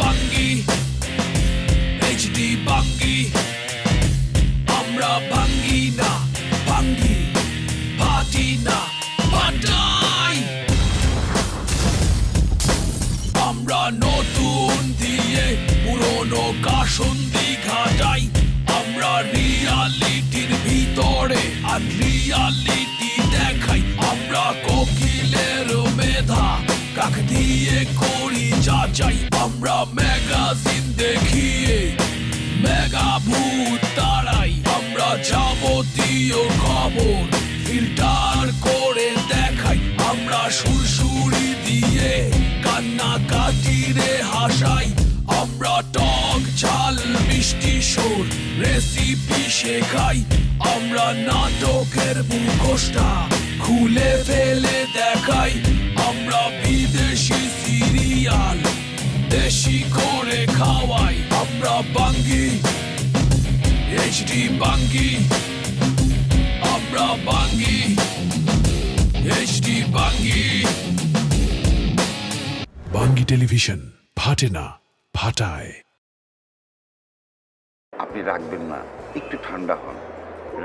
বাঙ্গি এইচডি বাঙ্গি, আমরা ভাঙ্গি না, ভাঙ্গি ফাটি না ফাটাই আমরা নতুন দিয়ে পুরনো কাসন্দি ঘাটাই, আমরা রিয়ালিটির ভিতরে আর রিয়ালিটি যাচাই আমরা ম্যাগাজিন দেখিয়ে। মেগা ভূত তারাই আমরা যাবতীয় খবর ফিল্টার করে দেখাই। আমরা সুরসুরি দিয়ে কান্না কাটিরে হাসাই। আমরা টক ঝাল, মিষ্টি সুর রেসিপি শেখাই। আমরা নাটকের মুখোশটা খুলে ফেলে দেখাই। আমরা বিদেশি সিরিয়াল দেশি করে খাওয়াই আমরা বাঙ্গি এইচডি বাঙ্গি আমরা বাঙ্গি এইচডি বাঙ্গি। বাঙ্গি টেলিভিশন ফাটে না ফাটায়। আপনি রাখবেন না একটু ঠান্ডা হন।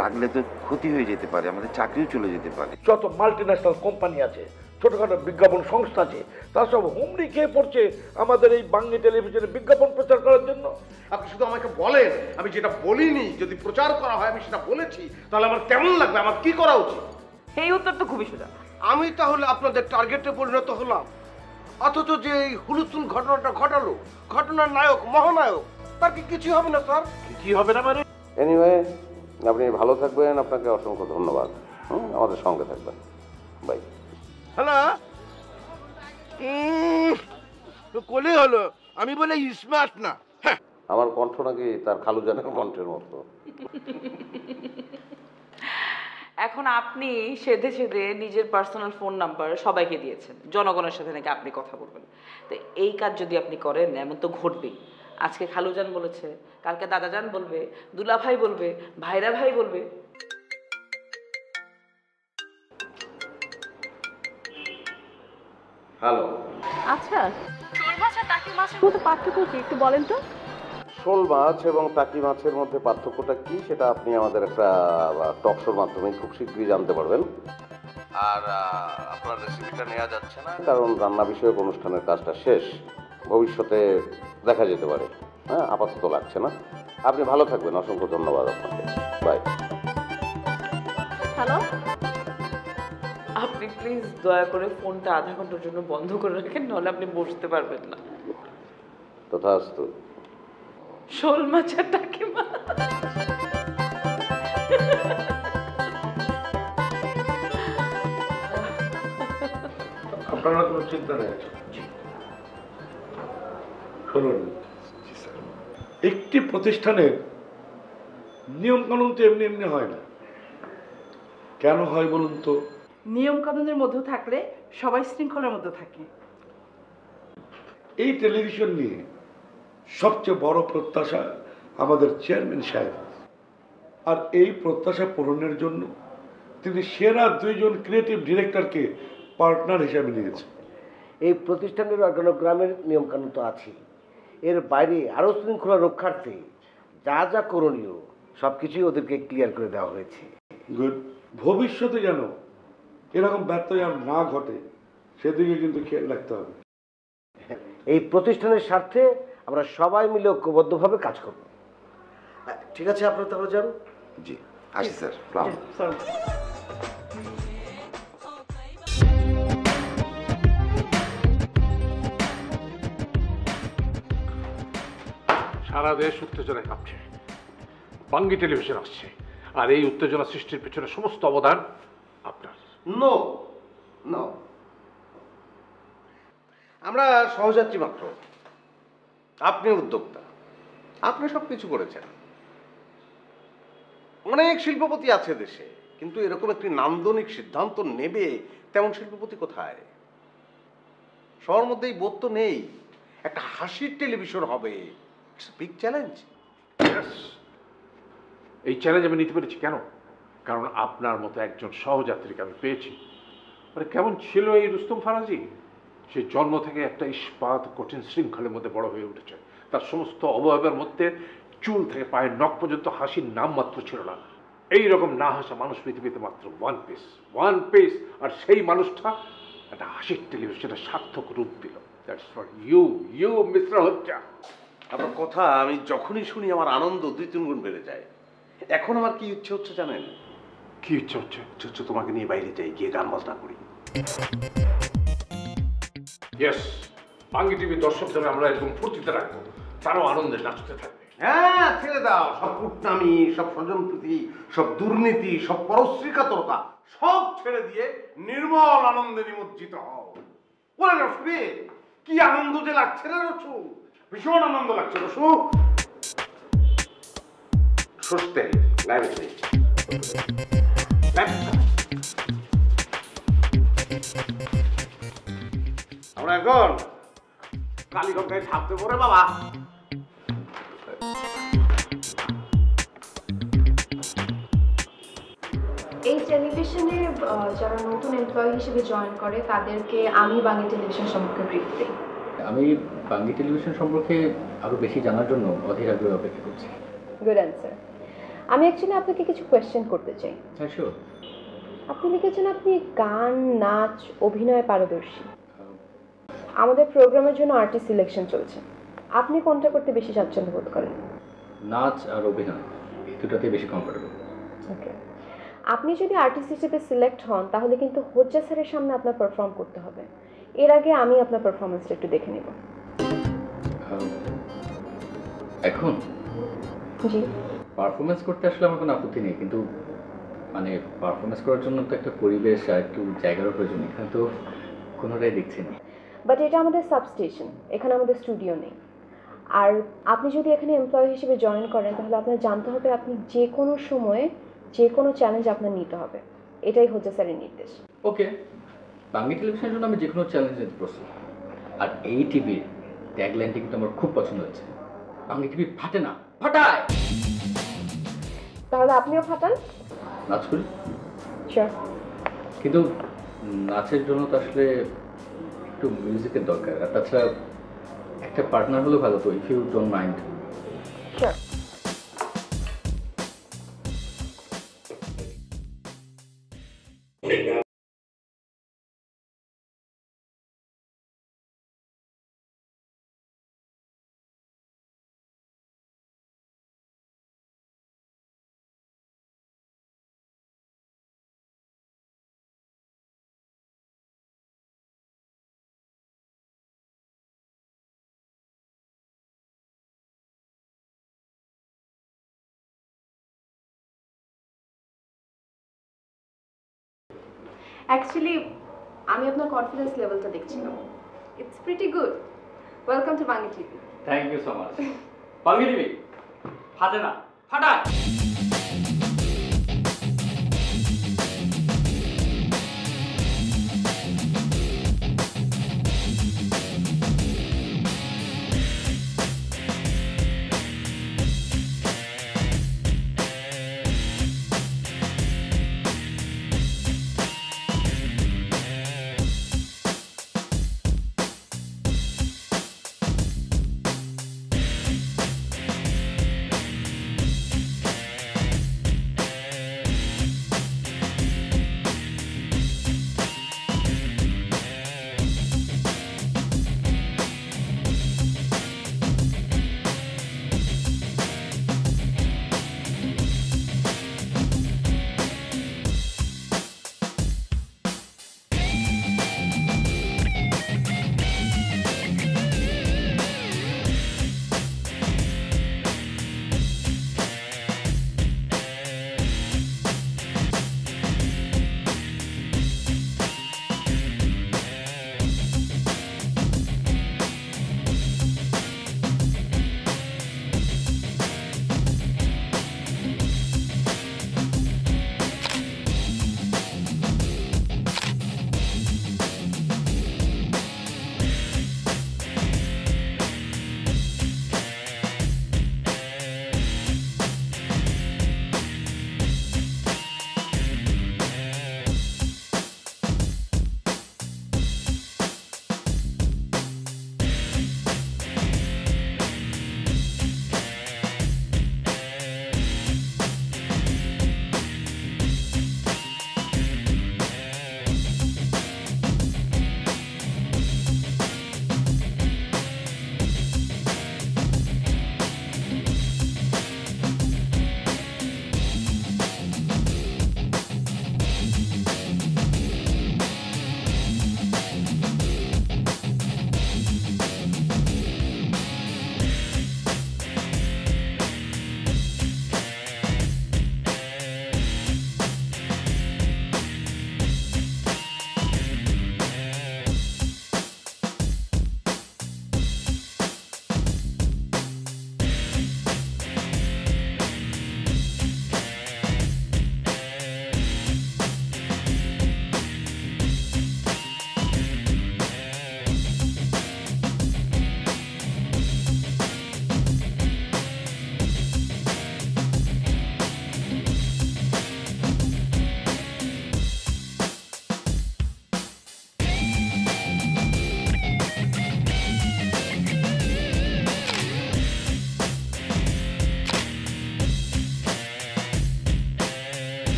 রাখলে তো ক্ষতি হয়ে যেতে পারে আমাদের চাকরিও চলে যেতে পারে। যত মাল্টি ন্যাশনাল কোম্পানি আছে ছোটখাটো বিজ্ঞাপন সংস্থা আছে তারা সব হুমড়ি খেয়ে পড়ছে আমাদের এই বাংলা টেলিভিশনে বিজ্ঞাপন প্রচার করার জন্য। আপনি শুধু আমাকে বলেন আমি যেটা বলিনি যদি প্রচার করা হয় আমি সেটা বলেছি তাহলে আমার কেমন লাগবে? আমার কি করা উচিত? এই উত্তর তো খুবই সোজা। আমি তাহলে আপনাদের টার্গেটে পরিণত হলাম। অথচ যে এই হুলুস্থুল ঘটনাটা ঘটালো ঘটনার নায়ক মহানায়ক তার কি কিছু হবে না স্যার? কি হবে না মানে? এনিওয়ে আপনি ভালো থাকবেন আপনাকে অসংখ্য ধন্যবাদ। হুম, আমাদের সঙ্গে থাকবেন। Bye hello? কোলে হলো। আমি বলে স্মার্ট না। হ্যাঁ। আমার কণ্ঠ নাকি তার খালুজানের কণ্ঠের মতো। এখন আপনি সেধে সেধে নিজের পার্সোনাল ফোন নাম্বার সবাইকে দিয়েছেন। জনগণের সাথে নাকি আপনি কথা বলবেন। তো এই কাজ যদি আপনি করেন এমন তো ঘটবেই। আজকে খালুজান বলেছে কালকে দাদাজান বলবে দুলাভাই বলবে ভাইরা ভাই বলবে হ্যালো। আচ্ছা শোল মাছ আর টাকি মাছের মধ্যে পার্থক্য কি একটু বলেন তো? শোল মাছ এবং টাকি মাছের মধ্যে পার্থক্যটা কি সেটা আপনি আমাদের একটা টক শোর মাধ্যমে খুব শীঘ্রই জানতে পারবেন। আর আপনার রেসিপিটা নেওয়া যাচ্ছে না কারণ রান্না বিষয়ক অনুষ্ঠানের কাজটা শেষ। ভবিষ্যতে দেখা যেতে পারে। হ্যাঁ আপাতত লাগছে না। আপনি ভালো থাকবেন। অসংখ্য ধন্যবাদ আপনাকে। বাই হ্যালো আপনি প্লিজ দয়া করে ফোনটা আধা ঘণ্টার জন্য বন্ধ করে রাখেন নাহলে আপনি বসতে পারবেন না। তথাস্তু। শোল মাছ আর টাকি মাছ আপনারা কোনো চিন্তা নেই? শুনুন। একটি প্রতিষ্ঠানের নিয়ম কানুন তো এমনি এমনি হয় না। কেন হয় বলুন তো? নিয়ম কানুনের মধ্যে থাকলে সবাই শৃঙ্খলার মধ্যে থাকে। এই টেলিভিশন নিয়ে সবচেয়ে বড় প্রত্যাশা আমাদের চেয়ারম্যান সাহেব। আর এই প্রত্যাশা পূরণের জন্য তিনি সেরা দুইজন ক্রিয়েটিভ ডিরেক্টরকে পার্টনার হিসাবে নিয়েছেন। এই প্রতিষ্ঠানের অর্গানোগ্রামের নিয়মকানুন তো আছে এর বাইরে আরও শৃঙ্খলা রক্ষার্থে যা যা করণীয় সব কিছুই ওদেরকে ক্লিয়ার করে দেওয়া হয়েছে। গুড ভবিষ্যতে যেন এরকম ব্যর্থ যেন না ঘটে সেদিকে কিন্তু খেয়াল রাখতে হবে। এই প্রতিষ্ঠানের স্বার্থে আমরা সবাই মিলে ঐক্যবদ্ধভাবে কাজ করব। ঠিক আছে আপনারা তাহলে যান। জি আসি স্যার সারা দেশ উত্তেজনায় কাঁপছে। বাঙ্গি টেলিভিশন আসছে আর এই উত্তেজনা সৃষ্টির পিছনে সমস্ত অবদান নো নো আমরা সহযাত্রী মাত্র। আপনি উদ্যোক্তা। আপনি সব কিছু করেছেন। অনেক শিল্পপতি আছে দেশে, কিন্তু এরকম একটি নান্দনিক সিদ্ধান্ত নেবে তেমন শিল্পপতি কোথায়? সবার মধ্যে এই বোধ তো নেই। একটা হাসির টেলিভিশন হবে। ইটস বিগ চ্যালেঞ্জ এই চ্যালেঞ্জ আমি নিতে পেরেছি। কেন? কারণ আপনার মতো একজন সহযাত্রীকে আমি পেয়েছি। মানে কেমন ছিল এই রুস্তম ফারাজি? সে জন্ম থেকে একটা ইস্পাত, কঠিন শৃঙ্খলের মধ্যে বড় হয়ে উঠেছে। তার সমস্ত অবয়বের মধ্যে চুল থেকে পায়ের নখ পর্যন্ত হাসির নাম মাত্র ছিল না। এই রকম না হাসা মানুষ পৃথিবীতে মাত্র ওয়ান পিস ওয়ান পিস আর সেই মানুষটা একটা হাসির টেলিভিশনের সার্থক রূপ দিল। That's for you you mister হত্যা আপনার কথা আমি যখনই শুনি আমার আনন্দ দুই তিন গুণ বেড়ে যায়। এখন আমার কি ইচ্ছে হচ্ছে জানেন? কি ইচ্ছে হচ্ছে তোমাকে নিয়ে বাইরে যাই গিয়ে গান বাজনা করি। ইয়েস বাঙ্গি টিভি দর্শকদের আমরা একদম ফুর্তিতে রাখব। তারাও আনন্দে নাচতে থাকবে। হ্যাঁ ছেড়ে দাও। সব কুটনামি সব স্বজনপ্রীতি সব দুর্নীতি সব পরশ্রীকাতরতা সব ছেড়ে দিয়ে নির্মল আনন্দে নিমজ্জিত হও। কি আনন্দ যে লাগছে রে রসু? ভীষণ আনন্দ লাগছে রসু। আমরা এখন কালীগঙ্গায় ঝাঁপতে পড়ে বাবা এই টেলিভিশনে যারা নতুন এমপ্লয়ি হিসেবে জয়েন করে তাদেরকে আমি বাংলা টেলিভিশন সম্পর্কে ব্রিফ দিই। আমি বাঙ্গি টেলিভিশন সম্পর্কে আরও বেশি জানার জন্য অধীর আগ্রহে অপেক্ষা করছি। গুড অ্যান্সার আমি অ্যাকচুয়ালি আপনাকে কিছু কোয়েশ্চেন করতে চাই। হ্যাঁ আপনি লিখেছেন আপনি গান নাচ অভিনয়ে পারদর্শী। আমাদের প্রোগ্রামের জন্য আর্টিস্ট সিলেকশন চলছে। আপনি কোনটা করতে বেশি স্বাচ্ছন্দ্য বোধ করেন? নাচ আর অভিনয় দুটাতে বেশি কমফোর্টেবল ওকে আপনি যদি আর্টিস্ট হিসেবে সিলেক্ট হন তাহলে কিন্তু হজ্জা স্যারের সামনে আপনার পারফর্ম করতে হবে। এর আগে আমি আপনার পারফরমেন্সটা একটু দেখে নেব। এখন? জি। পারফরমেন্স করতে আসলে আমার কোনো আপত্তি নেই কিন্তু মানে পারফরমেন্স করার জন্য তো একটা পরিবেশ আর একটু জায়গারও প্রয়োজন এখানে তো কোনোটাই দেখছি না। বাট এটা আমাদের সাবস্টেশন এখানে আমাদের স্টুডিও নেই। আর আপনি যদি এখানে এমপ্লয়ি হিসেবে জয়েন করেন তাহলে আপনার জানতে হবে আপনি যে কোনো সময়ে যে কোনো চ্যালেঞ্জ আপনার নিতে হবে। এটাই হচ্ছে স্যারের নির্দেশ। ওকে বাংলা টেলিভিশনের জন্য আমি যে কোনো চ্যালেঞ্জ নিতে প্রস্তুত। আর এই টিভির ট্যাগলাইনটি কিন্তু আমার খুব পছন্দ হয়েছে। বাংলা টিভি ফাটে না ফাটায়! তাহলে আপনিও ফাটান। নাচ করি? কিন্তু নাচের জন্য তো আসলে একটু মিউজিকের দরকার। আর তাছাড়া একটা পার্টনার হলেও ভালো তো if you don't mind actually আমি আপনার কনফিডেন্স লেভেলটা দেখছিলাম। It's pretty good welcome to Bangla TV thank you so much Bangla TV ফাটে না। ফাটায়।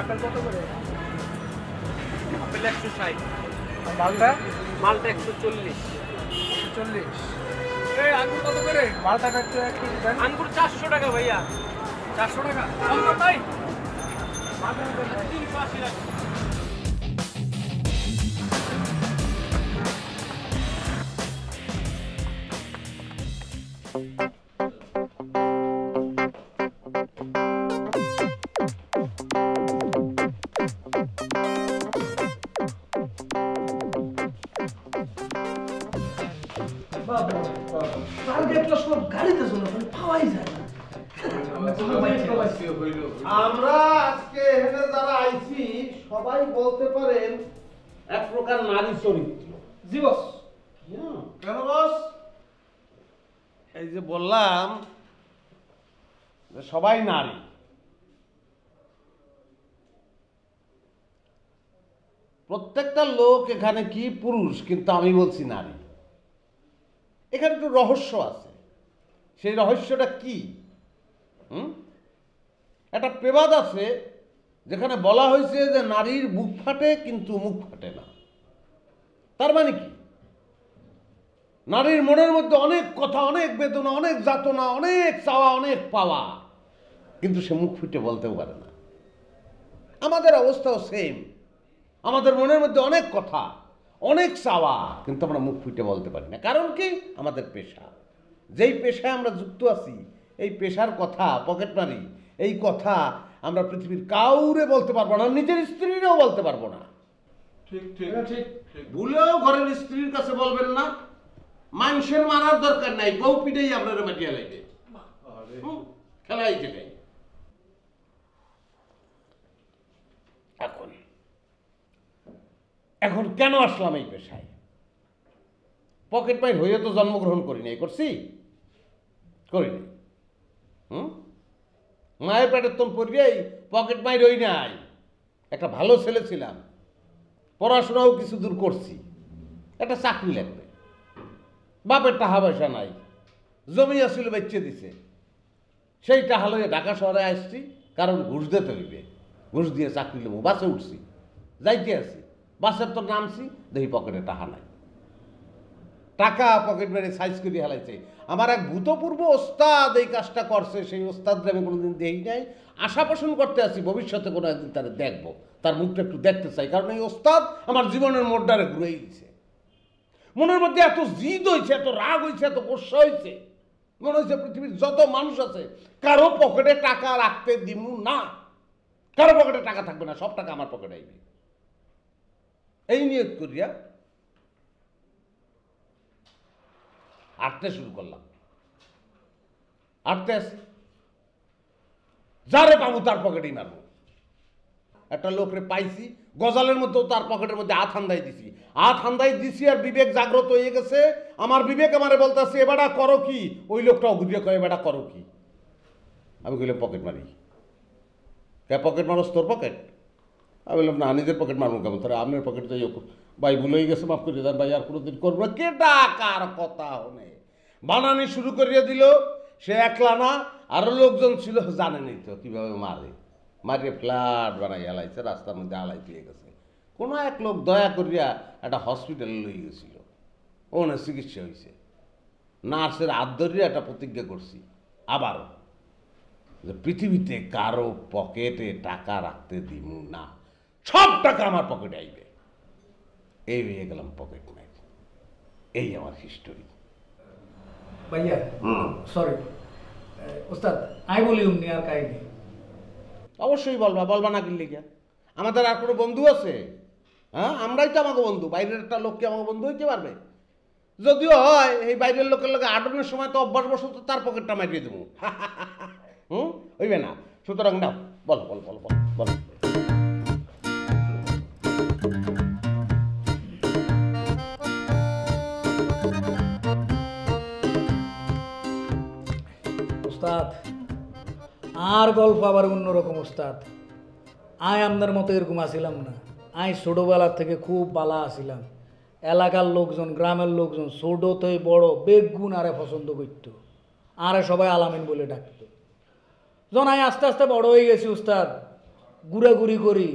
আপেল কত করে? আপেল একশো ষাট। মালটা? মালটা একশো চল্লিশ। চল্লিশ। এই আঙ্গুর কত করে? মালটাটা একটু এক কেজি দেন আঙ্গুর চারশো টাকা ভাইয়া। চারশো টাকা? আঙ্গুর তাই। তিনশো আশি টাকা টার্গেটটা সব গাড়িতে চলে মানে পাওয়াই যায় না। আমরা আজকে এখানে যারা আইছি সবাই বলতে পারেন এক প্রকার নারী চরিত্র। জি বস। কেন বস? এই যে বললাম যে সবাই নারী। প্রত্যেকটা লোক এখানে কি পুরুষ কিন্তু আমি বলছি নারী। এখানে একটু রহস্য আছে। সেই রহস্যটা কি? একটা প্রেবাদ আছে যেখানে বলা হয়েছে যে নারীর মুখ ফাটে কিন্তু মুখ ফাটে না। তার মানে কি? নারীর মনের মধ্যে অনেক কথা, অনেক বেদনা, অনেক যাতনা, অনেক চাওয়া, অনেক পাওয়া, কিন্তু সে মুখ ফুটে বলতেও পারে না। আমাদের অবস্থাও সেম আমাদের মনের মধ্যে অনেক কথা। অনেক চাওয়া কিন্তু আমরা মুখ ফুটে বলতে পারি না। কারণ কি? আমাদের পেশা। যেই পেশায় আমরা যুক্ত আছি এই পেশার কথা পকেট মারি এই কথা আমরা পৃথিবীর কাউরে বলতে পারব না নিজের স্ত্রীরও বলতে পারব না। ঠিক ঠিক। ঠিক ভুলেও ঘরের স্ত্রীর কাছে বলবেন না। মানুষের মারার দরকার নাই বউ পিঠেই আপনারা মাটিয়া লাগবে খেলাই যেটাই এখন এখন কেন আসলাম এই পেশায়? পকেট পাই হয়ে তো জন্মগ্রহণ করি নাই, করছি? করি নাই। হুম? মায়ের পেটের তোম পড়বেই পকেট মাই রই নাই। একটা ভালো ছেলে ছিলাম, পড়াশোনাও কিছু দূর করছি। একটা চাকরি লাগবে। বাপের টাকা পয়সা নাই, জমি আসলে বেচে দিছে। সেই টাকা লইয়ে ঢাকা শহরে আসছি, কারণ ঘুষ দিতে হইবে। ঘুষ দিয়ে চাকরি নেব বাসে উঠছি। যাইতে আছি বাসের তো নামছি, দেখি পকেটে টাকা নাই। টাকা পকেট মেরে সাইজ করে হেলাইছে। আমার এক ভূতপূর্ব ওস্তাদ এই কাজটা করছে, সেই ওস্তাদকে আমি কোনোদিন দেই নাই। আশা পোষণ করতে আছি, ভবিষ্যতে কোনো একদিন তারা দেখব। তার মুখটা একটু দেখতে চাই, কারণ এই ওস্তাদ আমার জীবনের মোড্ডারে ঘুরে দিছে মনের মধ্যে এত জিদ হয়েছে এত রাগ হয়েছে এত গোসা হয়েছে মনে হয়েছে পৃথিবীর যত মানুষ আছে, কারও পকেটে টাকা রাখতে দিমু না। কারও পকেটে টাকা থাকবে না, সব টাকা আমার পকেটে আইবে এই নিয়ত করিয়া আটতে শুরু করলাম। আটতে আসি। যারে পাবো তার পকেটেই মারবো। একটা লোকরে পাইছি, গজালের মধ্যেও তার পকেটের মধ্যে আত হান্দাই দিছি। আত হান্দাই দিছি আর বিবেক জাগ্রত হয়ে গেছে। আমার বিবেক আমারে বলতেছে এবারটা করো কি? ওই লোকটাও ঘুরিয়ে কয় এবারটা করো কি? আমি কইলে পকেট মারি। কে পকেট মারস? তোর পকেট? আমি বললাম, না, নিজের পকেট মারবো কেমন? তাহলে আপনার পকেট হোক ভাই, ভুল হয়ে গেছে, মাফ করে দেন ভাই, আর কোনোদিন করব না। কে ডাকার কথা হনে বানানি শুরু করিয়ে দিল, সে একলা না আরও লোকজন ছিল, জানেনই তো কীভাবে মারে। মারিয়ে ফ্ল্যাট বানাই হেলাইছে রাস্তার মধ্যে আলাই দিয়ে গেছে। কোনো এক লোক দয়া করিয়া একটা হসপিটালে লই গেছিল। ওখানে চিকিৎসা হয়েছে নার্সের আদরিয়া একটা প্রতিজ্ঞা করছি, আবারও। যে পৃথিবীতে কারও পকেটে টাকা রাখতে দিব না। সব টাকা আমার পকেটে আইবে। এই হয়ে গেলাম পকেট ম্যান এই আমার হিস্টোরি ভাইয়া সরি ওস্তাদ আই বলি উমনি আর কাহিনী। অবশ্যই বলবা বলবা না কিনলে গিয়া আমাদের আর কোনো বন্ধু আছে? হ্যাঁ আমরাই তো আমাকে বন্ধু। বাইরের একটা লোককে আমাকে বন্ধু হইতে পারবে? যদিও হয় এই বাইরের লোকের লোকে আটনের সময় তো অভ্যাস বসত তার পকেটটা মারিয়ে দেবো। হুম? হইবে না। সুতরাং নাও বলো বলো বলো বলো বলো। ওস্তাদ আর গল্প আবার অন্যরকম ওস্তাদ আয় আপনার মতো এরকম আসিলাম না। আই ছোটোবেলার থেকে খুব বালা আসিলাম। এলাকার লোকজন, গ্রামের লোকজন ছোটোতে বড়, বেগুন আরে পছন্দ করত। আরে সবাই আলামিন বলে ডাকত। যখন আমি আস্তে আস্তে বড় হয়ে গেছি উস্তাদ। ঘুরাঘুরি করি,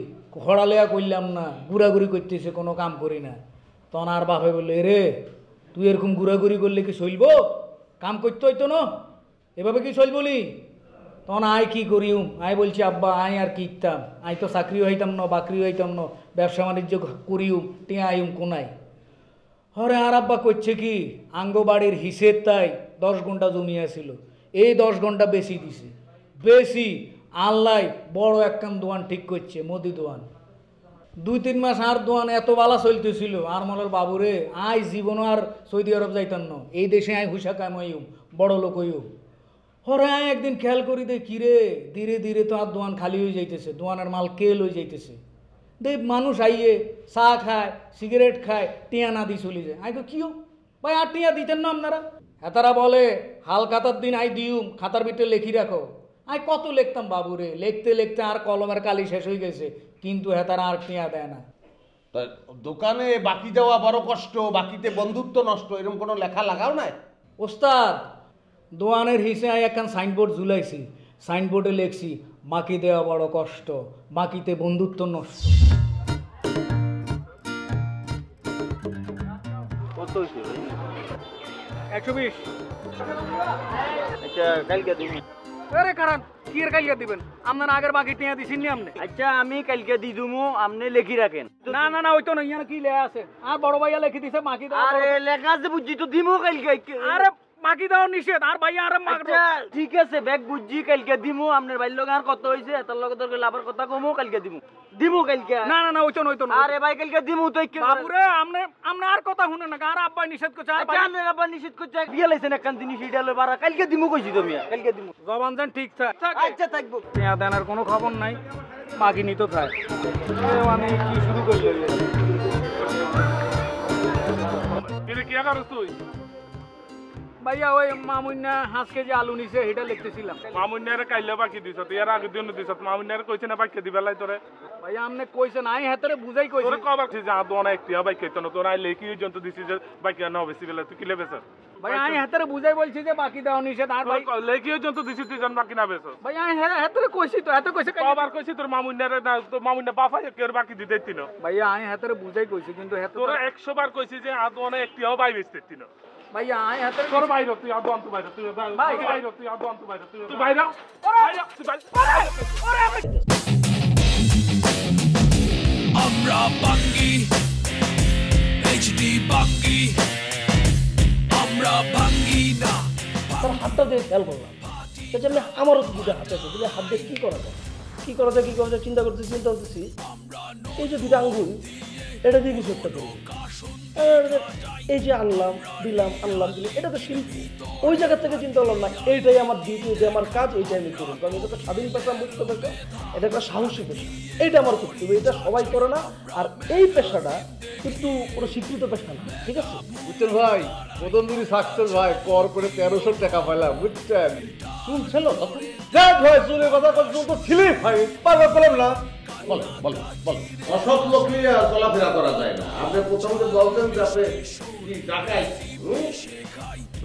হড়ালেয়া করলাম না, ঘুরাঘুরি করতেছে, কোনো কাম করি না। তখন আর বাপে বললে রে, তুই এরকম ঘুরাঘুরি করলে কি চলবো? কাম করতে হইতো না? এভাবে কি চল বলি তখন আয় কি করিউম আয় বলছি, আব্বা, আয় আর কি ইতাম আয় তো চাকরি হইতাম না, বাকরি হইতাম না, ব্যবসা বাণিজ্য করিউম টিয়া আইম কোনায়? হরে আর আব্বা করছে কি, আঙ্গবাড়ির হিসেব তাই দশ ঘণ্টা জমিয়াছিল এই দশ ঘণ্টা বেশি দিছে। বেশি, আল্লাহ বড় একখান দোয়ান ঠিক করছে মোদি দোয়ান। দুই তিন মাস আর দোয়ান এত বালা চলতেছিল। আর মনের বাবুরে, আয় জীবনও আর সৌদি আরব যাইতাম না। এই দেশে আয় হুসা কামাইম বড় লোক হইম আয় একদিন খেয়াল করি দে কিরে ধীরে ধীরে তো আর দোয়ান খালি হয়ে যাইতেছে দোয়ানের মাল কেল হয়ে যাইতেছে? দেখ মানুষ আইয়ে চা খায় সিগারেট খায় টিয়া না দিয়ে চলে যায়। আই কিও? ভাই আর টিয়া দিতেন না আপনারা? হেতারা বলে হাল খাতার দিন আই দিউম খাতার ভিতরে লেখি রাখো। আই কত লিখতাম বাবুরে লিখতে লিখতে আর কলমের কালি শেষ হয়ে গেছে কিন্তু হেতারা আর টিয়া দেয় না। দোকানে বাকি দেওয়া বড় কষ্ট বাকিতে বন্ধুত্ব নষ্ট এরকম কোনো লেখা লাগাও নাই? ওস্তাদ দোয়ানের হিসে আই একখান সাইনবোর্ড ঝুলাইছি সাইনবোর্ডে লিখছি বাকি দেওয়া বড় কষ্ট বাকিতে বন্ধুত্ব নষ্ট। কত হয়েছে একশো বিশ। আচ্ছা কালকে দিন আরে কারণ কি এর কালিয়া দিবেন? আপনার আগের বাকি টিয়া দিছেন নি আপনি আচ্ছা আমি কালকে দি দুমু আপনি লেখি রাখেন। না না না ওই তো না কি লে আছে? আর বড় ভাইয়া লিখে দিছে বাকি আরে লেখা আছে বুঝছি তো দিমু কালকে। আরে বাকি দাও নিষেধ আর ভাইয়া আরে মাগরো আচ্ছা ঠিক আছে ব্যাগ বুঝছি কালকে দিমু আপনার বাড়ির লোক আর কত হয়েছে এত লোক তোর লাভের কথা কমু কালকে দিমু। দিমু কালকে। না না না ওই তো না আরে ভাই কালকে দিমু তো কি বাবুরে আমনে আমনে আর কথা শুনে না আর আব্বা নিষেধ করছে আর আচ্ছা আপনার আবার নিষেধ করছে বিয়ে লাইছেন একখান জিনিস এটা হলো বারা কালকে দিমু কইছি তুমি কালকে দিমু। জবান দেন ঠিক থাক। আচ্ছা থাকব। টিয়া দেনার কোনো খবর নাই বাকি নিতে থাক। মানে কি শুরু করল? কিন্তু কি করিস তুই? ভাইয়া ওই মামুন্না হাঁস কেজি আলু নিছে সেটা লিখতেছিলাম। মামুন্যারে কাইলে বাকি দিছ তুই আর আগের দিন দিছ মামুন্যারে কইছে না বাকি দিবেলাই তোরে। ভাইয়া আমনে কইছেন আই হাতেরে বুঝাই তোরে কইছি কবার ঠিক যা দোনা একটি বাকি কইতো না তোরা লেখি জন্ত দিছি যে বাকি না বেশি বেলা তুই কিলে বেছ ভাই আই হাতেরে বুঝাই বলছি যে বাকি দেওয়া নিষেধ আর ভাই লেখি জন্ত দিছি তুই জন বাকি না বেছ। ভাই আই হাতেরে কইছি তো এত কইছে কবার কইছি তোর মামুন্যারে না তোর মামুন্যা বাফাই কের বাকি দিতে তিন ভাইয়া আই হাতেরে বুঝাই কইছি কিন্তু হাতে তোরা একশো বার কইছি যে আ দোনা একটিও বাই বেচতে তিন ভাইয়া আই হাতেরে তোর বাইরে তুই আদো আনতু বাইরে তুই বাইরে তুই আদো আনতু বাইরে তুই তুই বাইরে বাইরে তুই বাইরে আমরা বাঙ্গি এইচডি বাঙ্গি আমরা ভাঙ্গি না তার হাতটা দিয়ে খেয়াল করলাম আমি আমারও তো দুটো হাত আছে দুটো হাত দিয়ে কী করা যায়? কী করা যায় কী করা যায়? চিন্তা করতেছি চিন্তা করতেছি। এই যে দুটো আঙ্গুল এটা দিয়ে কিছু একটা আর এই যে আনলাম দিলাম আনলাম দিলাম এটা তো শিল্প। ওই জায়গা থেকে চিন্তা করলাম না এইটাই আমার ডিউটি এটাই আমার কাজ এইটাই আমি করব। কারণ এটা একটা স্বাধীন পেশা মুক্ত পেশা এটা একটা সাহসী পেশা। এইটা আমার করতে হবে এটা সবাই করে না। আর এই পেশাটা কিন্তু কোনো স্বীকৃত পেশা না ঠিক আছে? বুঝছেন ভাই মদনদুরি সাকসেস ভাই কর করে তেরোশো টাকা পাইলাম বুঝছেন? শুনছিল যাক ভাই শুনে কথা কথা তো ছিলি ভাই পারবে পেলাম না। বলো বলো বলো। অসৎ লোক চলাফেরা করা যায় না। আপনি প্রথমে বলতেন যে আপনি কি টাকাই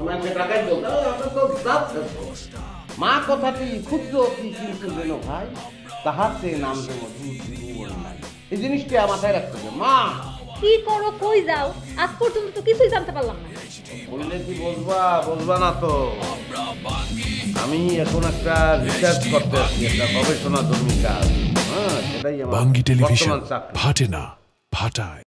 আমাকে টাকাই বলতেন আপনার তো দাঁত মা কথাটি ক্ষুদ্র অতি কিন্তু যেন ভাই তাহাতে নাম নাই। এই জিনিসটা মাথায় রাখতে হবে। মা! কি করো কই যাও? আজ পর্যন্ত তো কিছুই জানতে পারলাম না। বললে কি বলবা? বলবা না তো। আমি এখন একটা রিসার্চ করতে আসছি একটা গবেষণা ধর্মী কাজ। বাঙ্গি টেলিভিশন ফাটে না ফাটায়।